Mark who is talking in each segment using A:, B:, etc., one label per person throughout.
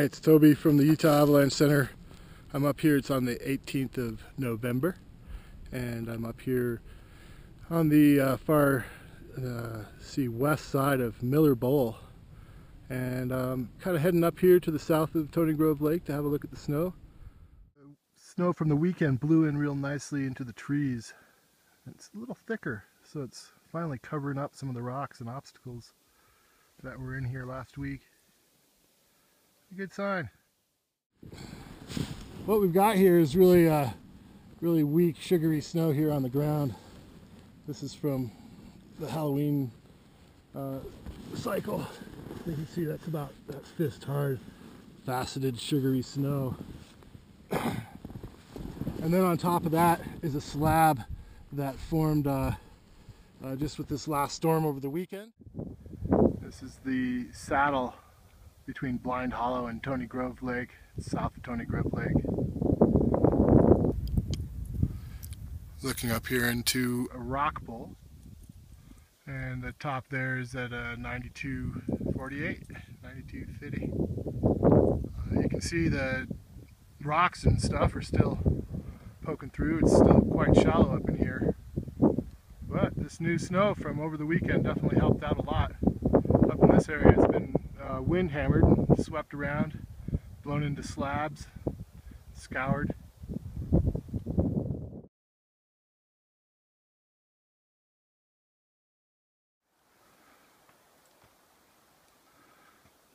A: it's Toby from the Utah Avalanche Center. I'm up here, it's on the 18th of November, and I'm up here on the uh, far uh, see west side of Miller Bowl. And um, kind of heading up here to the south of Tony Grove Lake to have a look at the snow. Snow from the weekend blew in real nicely into the trees. It's a little thicker, so it's finally covering up some of the rocks and obstacles that were in here last week a good sign. What we've got here is really uh, really weak sugary snow here on the ground. This is from the Halloween uh, cycle. You can see that's about that fist hard faceted sugary snow. and then on top of that is a slab that formed uh, uh, just with this last storm over the weekend. This is the saddle between Blind Hollow and Tony Grove Lake, south of Tony Grove Lake. Looking up here into a rock bowl, and the top there is at a 9248, 9250. Uh, you can see the rocks and stuff are still poking through. It's still quite shallow up in here. But this new snow from over the weekend definitely helped out a lot. Up in this area it's been uh, wind hammered, swept around, blown into slabs, scoured.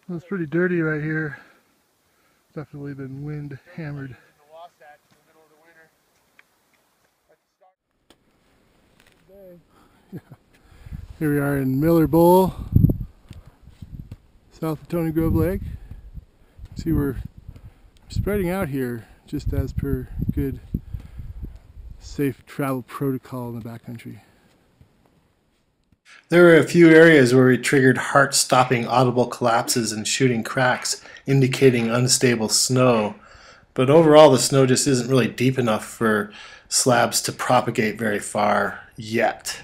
A: It's pretty dirty right here. Definitely been wind hammered. Yeah. Here we are in Miller Bowl south of Tony Grove Lake. See, we're spreading out here just as per good safe travel protocol in the backcountry.
B: There were a few areas where we triggered heart-stopping audible collapses and shooting cracks, indicating unstable snow. But overall, the snow just isn't really deep enough for slabs to propagate very far yet.